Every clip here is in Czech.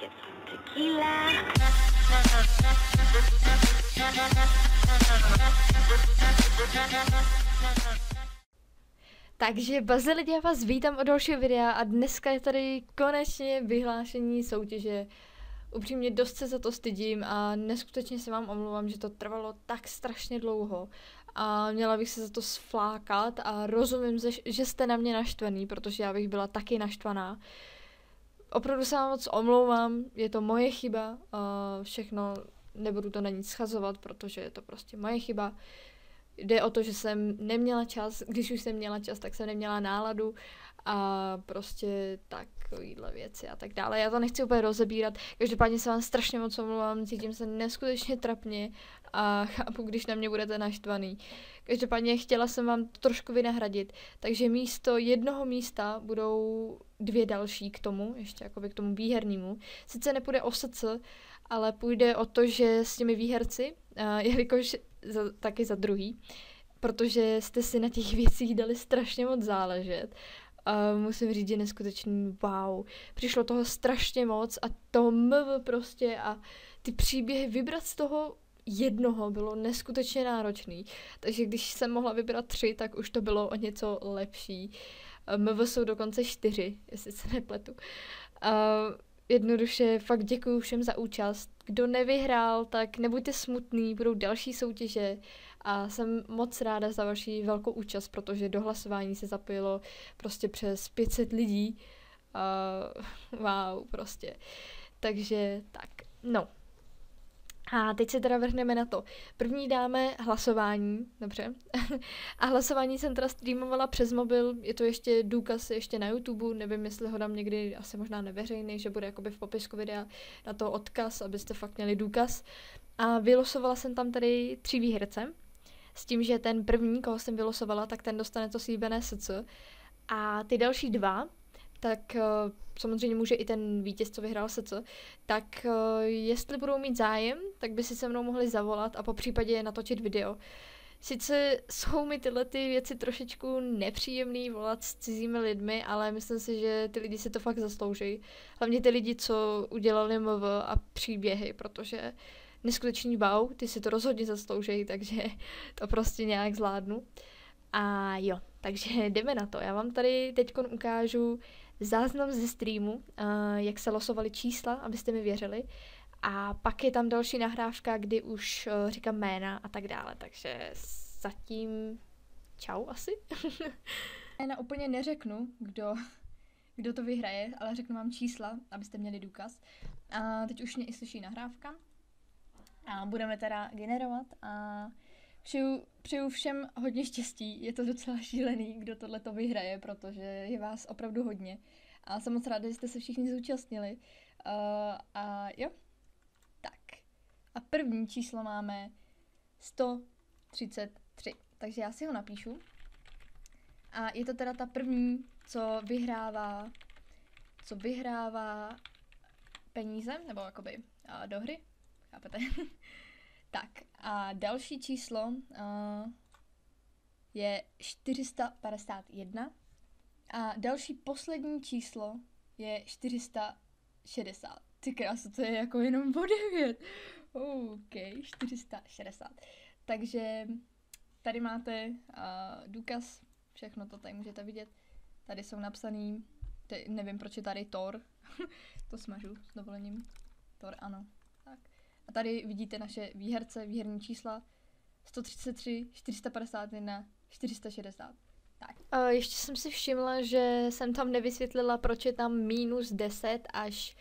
get some tequila. Takže Bazilid, já vás vítám od dalšího videa a dneska je tady konečně vyhlášení soutěže. Upřímně dost se za to stydím a neskutečně se vám omlouvám, že to trvalo tak strašně dlouho a měla bych se za to sflákat a rozumím, že jste na mě naštvaný, protože já bych byla taky naštvaná. Opravdu se vám moc omlouvám, je to moje chyba, a všechno, nebudu to na nic schazovat, protože je to prostě moje chyba. Jde o to, že jsem neměla čas, když už jsem měla čas, tak jsem neměla náladu a prostě takovýhle věci a tak dále. Já to nechci úplně rozebírat, každopádně se vám strašně moc omlouvám, cítím se neskutečně trapně a chápu, když na mě budete naštvaný. Každopádně chtěla jsem vám to trošku vynahradit, takže místo jednoho místa budou dvě další k tomu, ještě jakoby k tomu výhernímu. Sice nepůjde o SC, ale půjde o to, že s těmi výherci, uh, jelikož za, taky za druhý, protože jste si na těch věcích dali strašně moc záležet. Uh, musím říct, že neskutečný wow. Přišlo toho strašně moc a to mv prostě a ty příběhy vybrat z toho jednoho bylo neskutečně náročný. Takže když jsem mohla vybrat tři, tak už to bylo o něco lepší. MV jsou dokonce čtyři, jestli se nepletu. Uh, jednoduše fakt děkuji všem za účast. Kdo nevyhrál, tak nebuďte smutný, budou další soutěže a jsem moc ráda za vaši velkou účast, protože do hlasování se zapojilo prostě přes 500 lidí. Uh, wow, prostě. Takže tak, no. A teď se teda vrhneme na to. První dáme hlasování, dobře. a hlasování jsem teda streamovala přes mobil, je to ještě důkaz ještě na YouTube, nevím, jestli ho dám někdy, asi možná neveřejný, že bude jakoby v popisku videa na to odkaz, abyste fakt měli důkaz. A vylosovala jsem tam tady tři výherce, s tím, že ten první, koho jsem vylosovala, tak ten dostane to slíbené SC. A ty další dva, tak uh, samozřejmě může i ten vítěz, co vyhrál se co, tak uh, jestli budou mít zájem, tak by si se mnou mohli zavolat a po případě natočit video. Sice jsou mi tyhle ty věci trošičku nepříjemný volat s cizími lidmi, ale myslím si, že ty lidi si to fakt zaslouží. Hlavně ty lidi, co udělali MV a příběhy, protože neskutečný wow, ty si to rozhodně zaslouží, takže to prostě nějak zvládnu. A jo, takže jdeme na to. Já vám tady teď ukážu záznam ze streamu, uh, jak se losovaly čísla, abyste mi věřili. A pak je tam další nahrávka, kdy už uh, říkám jména a tak dále, takže zatím čau asi. Já úplně neřeknu, kdo, kdo to vyhraje, ale řeknu vám čísla, abyste měli důkaz. A teď už mě i slyší nahrávka. A budeme teda generovat a přeju, přeju všem hodně štěstí. Je to docela šílený, kdo tohle to vyhraje, protože je vás opravdu hodně. A jsem moc ráda, že jste se všichni zúčastnili. Uh, a jo, tak. A první číslo máme 133. Takže já si ho napíšu. A je to teda ta první, co vyhrává, co vyhrává peníze, nebo jakoby uh, do hry. Chápete? tak a další číslo uh, je 451 a další poslední číslo je 460. Ty krásu, to je jako jenom o 9. OK, 460. Takže tady máte uh, důkaz, všechno to tady můžete vidět. Tady jsou napsaný, ty, nevím proč je tady Thor, to smažu s dovolením. Thor, ano. Tak. A tady vidíte naše výherce, výherní čísla 133, 451, 460. Tak. Uh, ještě jsem si všimla, že jsem tam nevysvětlila, proč je tam minus 10 až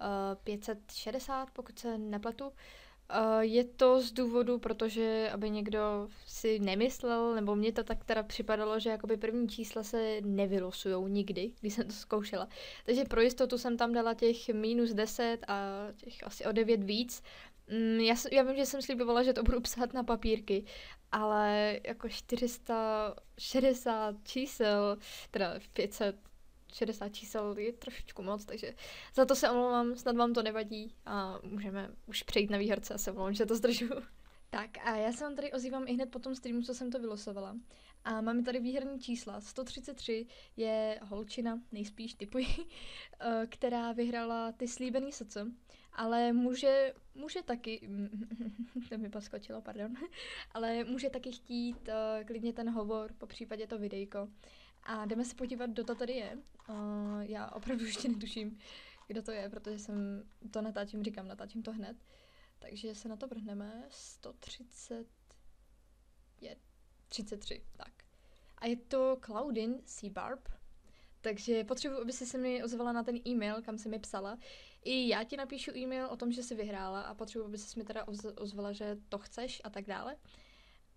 uh, 560, pokud se nepletu. Uh, je to z důvodu, protože aby někdo si nemyslel, nebo mě to tak teda připadalo, že jakoby první čísla se nevylosujou nikdy, když jsem to zkoušela. Takže pro jistotu jsem tam dala těch minus 10 a těch asi o 9 víc, Mm, já, já vím, že jsem slibovala, že to budu psát na papírky, ale jako 460 čísel, teda 560 čísel je trošičku moc, takže za to se omlouvám, snad vám to nevadí a můžeme už přejít na výherce a se omlouvám, že to zdržu. Tak a já se vám tady ozývám i hned po tom streamu, co jsem to vylosovala. A máme tady výherní čísla. 133 je holčina, nejspíš typuji, eh, která vyhrala ty slíbený srdce, ale může, může taky, to mi poskočilo, pardon, ale může taky chtít uh, klidně ten hovor, po případě to videjko. A jdeme se podívat, kdo to tady je. Uh, já opravdu ještě netuším, kdo to je, protože jsem to natáčím, říkám, natáčím to hned. Takže se na to vrhneme. 130 je 33, tak. A je to Claudine Seabarb. Takže potřebuji, aby se mi ozvala na ten e-mail, kam se mi psala. I já ti napíšu e-mail o tom, že jsi vyhrála a potřebuji, aby se mi teda ozvala, že to chceš a tak dále.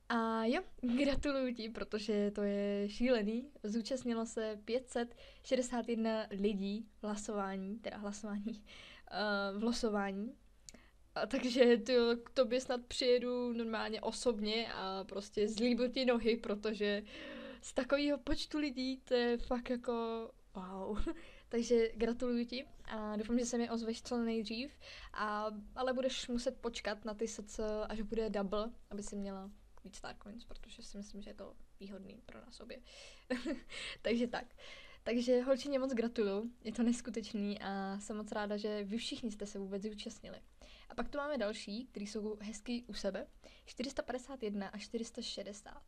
A jo, gratuluju ti, protože to je šílený. Zúčastnilo se 561 lidí v hlasování, teda hlasování, uh, v losování. A takže to, k tobě snad přijedu normálně osobně a prostě zlíbu ti nohy, protože z takového počtu lidí to je fakt jako wow. takže gratuluju ti a doufám, že se mi ozveš co nejdřív, a, ale budeš muset počkat na ty srdce, až bude double, aby si měla víc Starcoins, protože si myslím, že je to výhodný pro nás obě. takže tak. Takže holčině moc gratuluju, je to neskutečný a jsem moc ráda, že vy všichni jste se vůbec zúčastnili. A pak tu máme další, který jsou hezky u sebe. 451 a 460.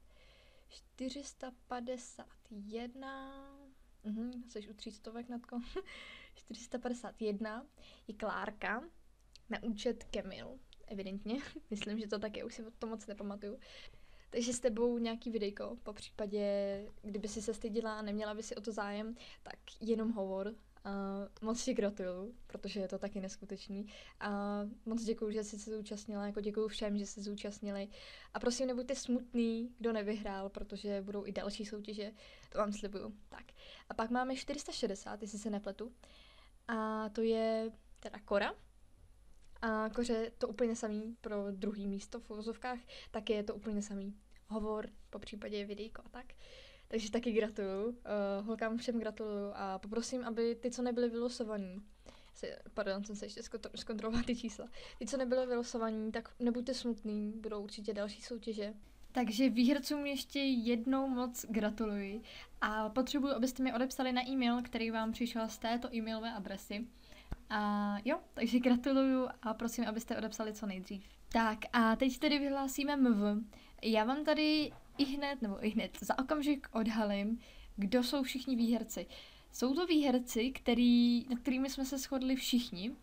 451, mhm, jsi u třístovek, Natko. 451 je Klárka na účet Kemil, evidentně. Myslím, že to tak je, už si to moc nepamatuju. Takže s tebou nějaký videjko, po případě, kdyby si se stydila a neměla by si o to zájem, tak jenom hovor, Uh, moc ti gratuluju, protože je to taky neskutečný. A uh, moc děkuji, že jsi se zúčastnila, jako děkuji všem, že se zúčastnili. A prosím, nebuďte smutný, kdo nevyhrál, protože budou i další soutěže, to vám slibuju. Tak. A pak máme 460, jestli se nepletu. A to je teda Kora. A Koře to úplně samý pro druhý místo v uvozovkách, tak je to úplně samý. Hovor, po případě videjko a tak. Takže taky gratuluju. Uh, holkám všem gratuluju a poprosím, aby ty, co nebyly vylosovaní, se, pardon, jsem se ještě zkontrolovala ty čísla. Ty, co nebyly vylosovaní, tak nebuďte smutný, budou určitě další soutěže. Takže výhercům ještě jednou moc gratuluji a potřebuji, abyste mi odepsali na e-mail, který vám přišel z této e-mailové adresy. A jo, takže gratuluju a prosím, abyste odepsali co nejdřív. Tak a teď tedy vyhlásíme MV. Já vám tady i hned, nebo i hned, za okamžik odhalím, kdo jsou všichni výherci. Jsou to výherci, který, na kterými jsme se shodli všichni, uh,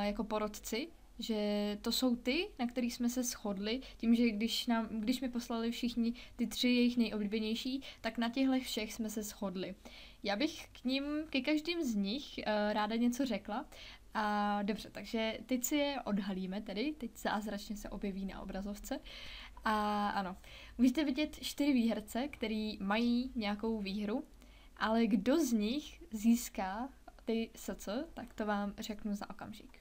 jako porodci, že to jsou ty, na kterých jsme se shodli, tím, že když, nám, když mi poslali všichni ty tři jejich nejoblíbenější, tak na těchto všech jsme se shodli. Já bych k ním, ke každým z nich uh, ráda něco řekla. A dobře, takže teď si je odhalíme tedy, teď zázračně se objeví na obrazovce. A ano, můžete vidět čtyři výherce, který mají nějakou výhru, ale kdo z nich získá ty SC, tak to vám řeknu za okamžik.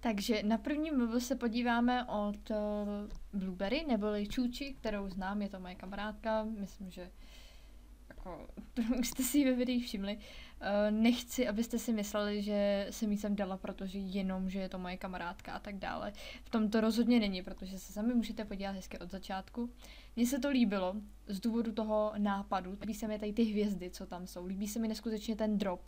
Takže na první mluvu se podíváme od uh, Blueberry, neboli Čůči, kterou znám, je to moje kamarádka, myslím, že už jste si ji ve videích všimli. Uh, nechci, abyste si mysleli, že jsem jí sem dala, protože jenom, že je to moje kamarádka a tak dále. V tom to rozhodně není, protože se sami můžete podívat hezky od začátku. Mně se to líbilo z důvodu toho nápadu. Líbí se mi tady ty hvězdy, co tam jsou. Líbí se mi neskutečně ten drop.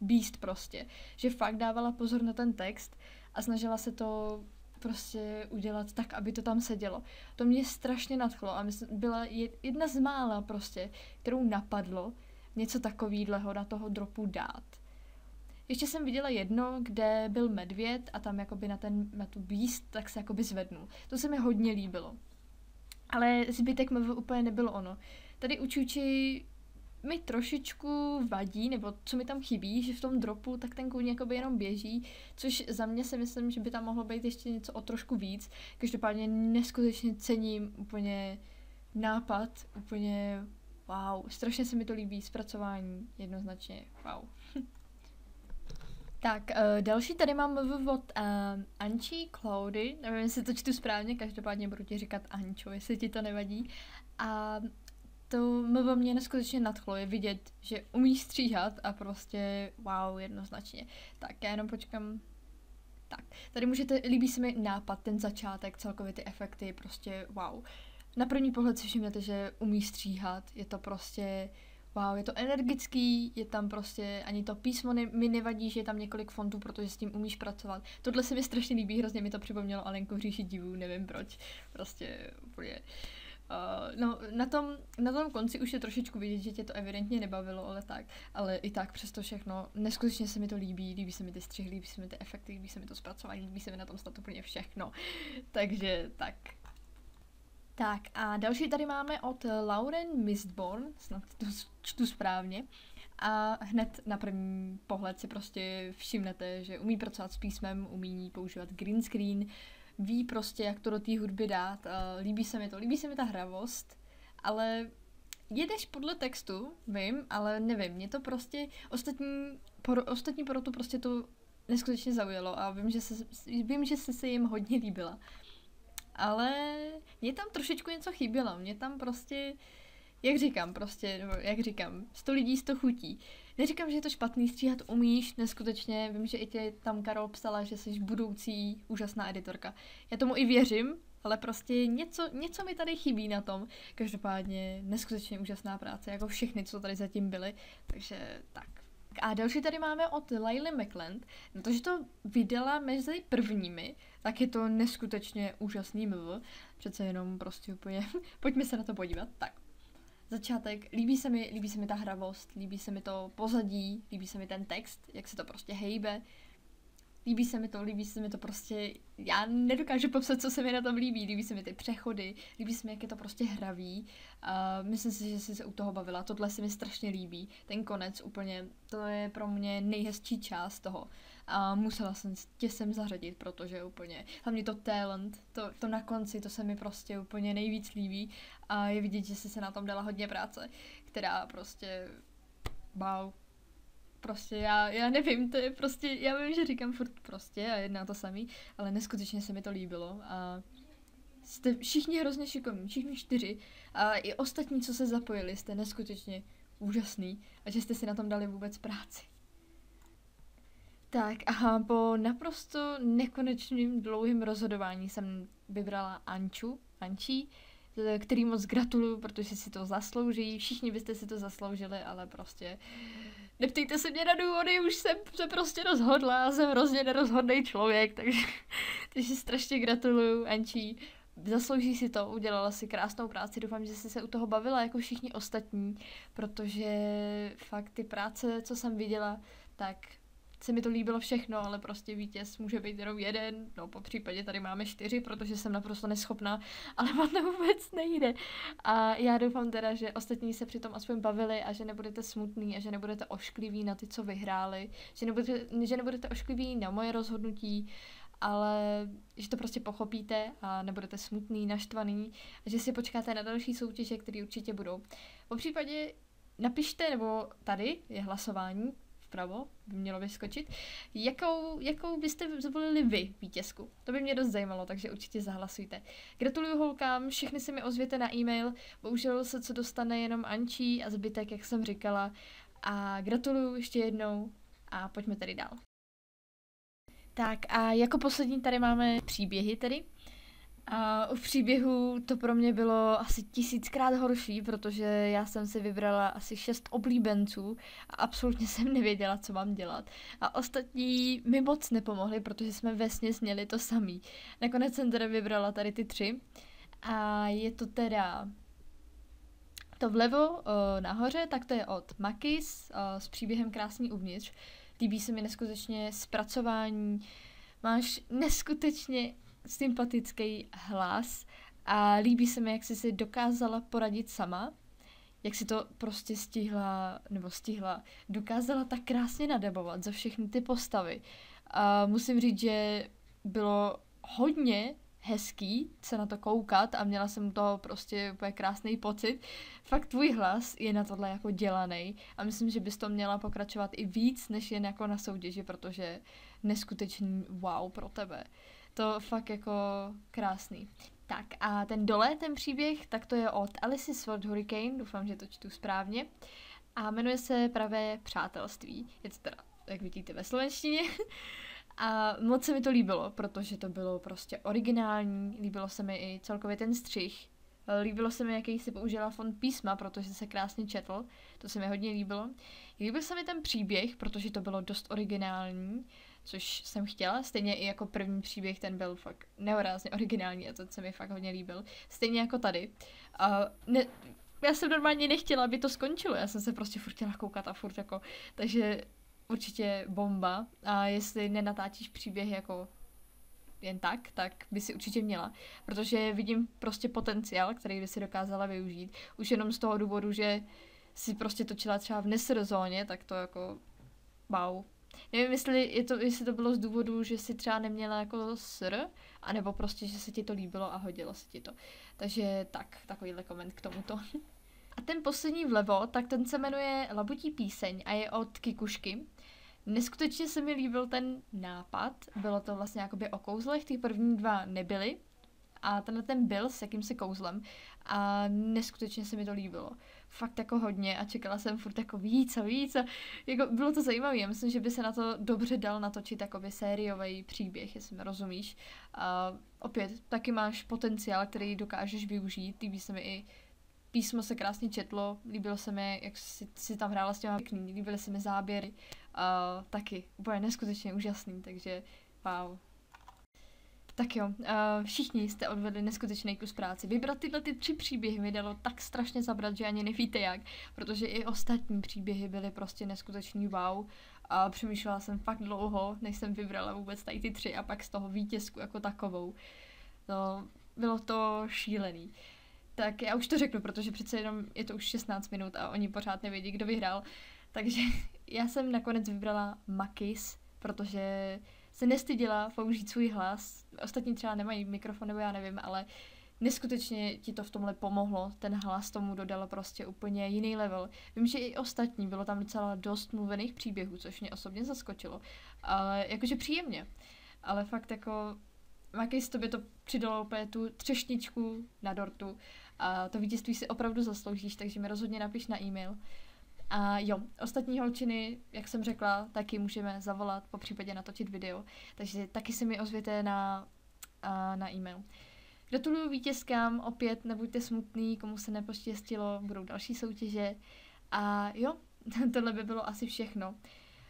Beast prostě. Že fakt dávala pozor na ten text a snažila se to prostě udělat tak, aby to tam sedělo. To mě strašně nadchlo a myslím, byla jedna z mála prostě, kterou napadlo něco takového na toho dropu dát. Ještě jsem viděla jedno, kde byl medvěd a tam jakoby na, ten, na tu beast tak se jakoby zvednul. To se mi hodně líbilo. Ale zbytek mi úplně nebylo ono. Tady u Čuči mi trošičku vadí, nebo co mi tam chybí, že v tom dropu tak ten kůň jakoby jenom běží, což za mě si myslím, že by tam mohlo být ještě něco o trošku víc. Každopádně neskutečně cením úplně nápad, úplně wow, strašně se mi to líbí, zpracování, jednoznačně, wow. tak, uh, další tady mám od uh, Anči Cloudy, nevím, jestli to čtu správně, každopádně budu ti říkat Ančo, jestli ti to nevadí. A to MV mě neskutečně nadchlo, je vidět, že umí stříhat a prostě wow, jednoznačně. Tak já jenom počkám. Tak, tady můžete, líbí se mi nápad, ten začátek, celkově ty efekty, prostě wow. na první pohled si všimnete, že umí stříhat, je to prostě wow, je to energický, je tam prostě, ani to písmo ne, mi nevadí, že je tam několik fontů, protože s tím umíš pracovat. Tohle se mi strašně líbí, hrozně mi to připomnělo Alenku v říši divů, nevím proč, prostě úplně. Uh, no, na tom, na tom konci už je trošičku vidět, že tě to evidentně nebavilo, ale tak. Ale i tak přesto všechno, neskutečně se mi to líbí, líbí se mi ty střihy, líbí se mi ty efekty, líbí se mi to zpracování, líbí se mi na tom stát úplně všechno. Takže tak, tak a další tady máme od Lauren Mistborn, snad to čtu správně. A hned na první pohled si prostě všimnete, že umí pracovat s písmem, umí používat green screen, ví prostě, jak to do té hudby dát. Líbí se mi to, líbí se mi ta hravost, ale jedeš podle textu, vím, ale nevím, mě to prostě, ostatní, por, ostatní porotu prostě to neskutečně zaujalo a vím, že se, vím, že se, se jim hodně líbila ale mě tam trošičku něco chybělo, mě tam prostě, jak říkám, prostě, nebo jak říkám, sto lidí, sto chutí. Neříkám, že je to špatný, stříhat umíš, neskutečně, vím, že i tě tam Karol psala, že jsi budoucí úžasná editorka. Já tomu i věřím, ale prostě něco, něco mi tady chybí na tom. Každopádně neskutečně úžasná práce, jako všechny, co tady zatím byly, takže tak. A další tady máme od Lily McLand. Na to, že to vydala mezi prvními, tak je to neskutečně úžasný mv. Přece jenom prostě úplně, pojďme se na to podívat. Tak, začátek, líbí se mi, líbí se mi ta hravost, líbí se mi to pozadí, líbí se mi ten text, jak se to prostě hejbe, líbí se mi to, líbí se mi to prostě, já nedokážu popsat, co se mi na tom líbí, líbí se mi ty přechody, líbí se mi, jak je to prostě hravý, uh, myslím si, že jsi se u toho bavila, tohle se mi strašně líbí, ten konec úplně, to je pro mě nejhezčí část toho. A musela jsem tě sem zařadit, protože úplně, hlavně to talent, to, to na konci, to se mi prostě úplně nejvíc líbí. A je vidět, že jsi se na tom dala hodně práce, která prostě, wow, prostě já, já nevím, to je prostě, já vím, že říkám furt prostě a jedná to samý, ale neskutečně se mi to líbilo a jste všichni hrozně šikovní, všichni čtyři a i ostatní, co se zapojili, jste neskutečně úžasný a že jste si na tom dali vůbec práci. Tak a po naprosto nekonečným dlouhým rozhodování jsem vybrala Anču, Ančí, který moc gratuluju, protože si to zaslouží, všichni byste si to zasloužili, ale prostě neptejte se mě na důvody, už jsem se prostě rozhodla jsem hrozně nerozhodný člověk, takže, takže strašně gratuluju Ančí. Zaslouží si to, udělala si krásnou práci, doufám, že jsi se u toho bavila jako všichni ostatní, protože fakt ty práce, co jsem viděla, tak se mi to líbilo všechno, ale prostě vítěz může být jenom jeden, no po případě tady máme čtyři, protože jsem naprosto neschopná, ale vám to vůbec nejde. A já doufám teda, že ostatní se přitom aspoň bavili a že nebudete smutný a že nebudete oškliví na ty, co vyhráli, že nebudete, že nebudete oškliví na moje rozhodnutí, ale že to prostě pochopíte a nebudete smutný, naštvaný a že si počkáte na další soutěže, které určitě budou. Po případě napište, nebo tady je hlasování, vpravo, by mělo vyskočit. Jakou, jakou byste zvolili vy vítězku? To by mě dost zajímalo, takže určitě zahlasujte. Gratuluju holkám, všechny si mi ozvěte na e-mail, bohužel se co dostane jenom Ančí a zbytek, jak jsem říkala. A gratuluju ještě jednou a pojďme tady dál. Tak a jako poslední tady máme příběhy tedy. V příběhu to pro mě bylo asi tisíckrát horší, protože já jsem si vybrala asi šest oblíbenců a absolutně jsem nevěděla, co mám dělat. A ostatní mi moc nepomohli, protože jsme vesně měli to samý. Nakonec jsem teda vybrala tady ty tři a je to teda to vlevo o, nahoře, tak to je od Makis o, s příběhem Krásný uvnitř. Líbí se mi neskutečně zpracování, máš neskutečně sympatický hlas a líbí se mi, jak jsi si dokázala poradit sama, jak si to prostě stihla, nebo stihla, dokázala tak krásně nadebovat za všechny ty postavy. A musím říct, že bylo hodně hezký se na to koukat a měla jsem toho prostě úplně krásný pocit. Fakt tvůj hlas je na tohle jako dělaný a myslím, že bys to měla pokračovat i víc, než jen jako na soutěži, protože neskutečný wow pro tebe to fakt jako krásný. Tak a ten dole, ten příběh, tak to je od Alice Sword Hurricane, doufám, že to čtu správně. A jmenuje se Pravé přátelství. Je to teda, jak vidíte, ve slovenštině. A moc se mi to líbilo, protože to bylo prostě originální, líbilo se mi i celkově ten střih. Líbilo se mi, jaký si použila fond písma, protože se krásně četl. To se mi hodně líbilo. Líbil se mi ten příběh, protože to bylo dost originální, což jsem chtěla. Stejně i jako první příběh, ten byl fakt nehorázně originální a to se mi fakt hodně líbil. Stejně jako tady. A ne, já jsem normálně nechtěla, aby to skončilo. Já jsem se prostě furt chtěla koukat a furt jako, takže určitě bomba. A jestli nenatáčíš příběh jako jen tak, tak by si určitě měla. Protože vidím prostě potenciál, který by si dokázala využít. Už jenom z toho důvodu, že si prostě točila třeba v nesr zóně, tak to jako wow. Nevím, jestli, je to, jestli to bylo z důvodu, že si třeba neměla jako sr, anebo prostě, že se ti to líbilo a hodilo se ti to. Takže tak, takovýhle koment k tomuto. A ten poslední vlevo, tak ten se jmenuje Labutí píseň a je od Kikušky. Neskutečně se mi líbil ten nápad, bylo to vlastně jakoby o kouzlech, ty první dva nebyly a tenhle ten byl s jakýmsi kouzlem a neskutečně se mi to líbilo. Fakt jako hodně a čekala jsem furt jako víc a víc a jako bylo to zajímavé. Já myslím, že by se na to dobře dal natočit jakoby sériový příběh, jestli mi rozumíš. A opět, taky máš potenciál, který dokážeš využít, líbí se mi i písmo se krásně četlo, líbilo se mi, jak si, si tam hrála s těma pěkný, líbily se mi záběry, uh, taky úplně neskutečně úžasný, takže wow. Tak jo, uh, všichni jste odvedli neskutečný kus práce. Vybrat tyhle ty tři příběhy mi dalo tak strašně zabrat, že ani nevíte jak, protože i ostatní příběhy byly prostě neskutečný wow. A přemýšlela jsem fakt dlouho, než jsem vybrala vůbec tady ty tři a pak z toho vítězku jako takovou. No, bylo to šílený. Tak já už to řeknu, protože přece jenom je to už 16 minut a oni pořád nevědí, kdo vyhrál. Takže já jsem nakonec vybrala Makis, protože se nestyděla použít svůj hlas. Ostatní třeba nemají mikrofon, nebo já nevím, ale neskutečně ti to v tomhle pomohlo. Ten hlas tomu dodal prostě úplně jiný level. Vím, že i ostatní, bylo tam docela dost mluvených příběhů, což mě osobně zaskočilo. Ale jakože příjemně. Ale fakt jako Makis to by to přidalo úplně tu třešničku na dortu a to vítězství si opravdu zasloužíš, takže mi rozhodně napiš na e-mail. A jo, ostatní holčiny, jak jsem řekla, taky můžeme zavolat, po případě natočit video, takže taky si mi ozvěte na, na e-mail. Gratuluju vítězkám, opět nebuďte smutný, komu se nepoštěstilo, budou další soutěže. A jo, tohle by bylo asi všechno.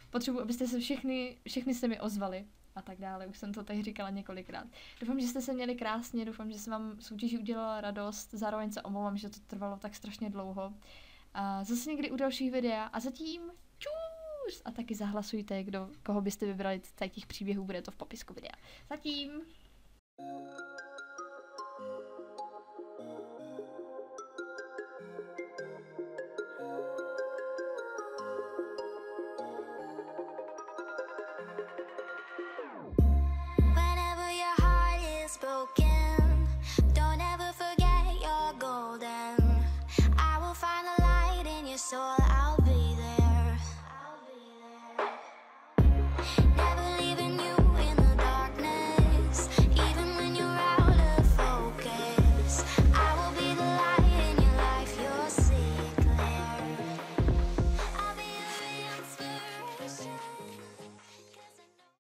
Potřebuji, abyste se všechny, všechny se mi ozvali a tak dále. Už jsem to tady říkala několikrát. Doufám, že jste se měli krásně, doufám, že jsem vám soutěži udělala radost, zároveň se omlouvám, že to trvalo tak strašně dlouho. A zase někdy u dalších videa a zatím čus! A taky zahlasujte, kdo, koho byste vybrali z těch příběhů, bude to v popisku videa. Zatím! Whenever your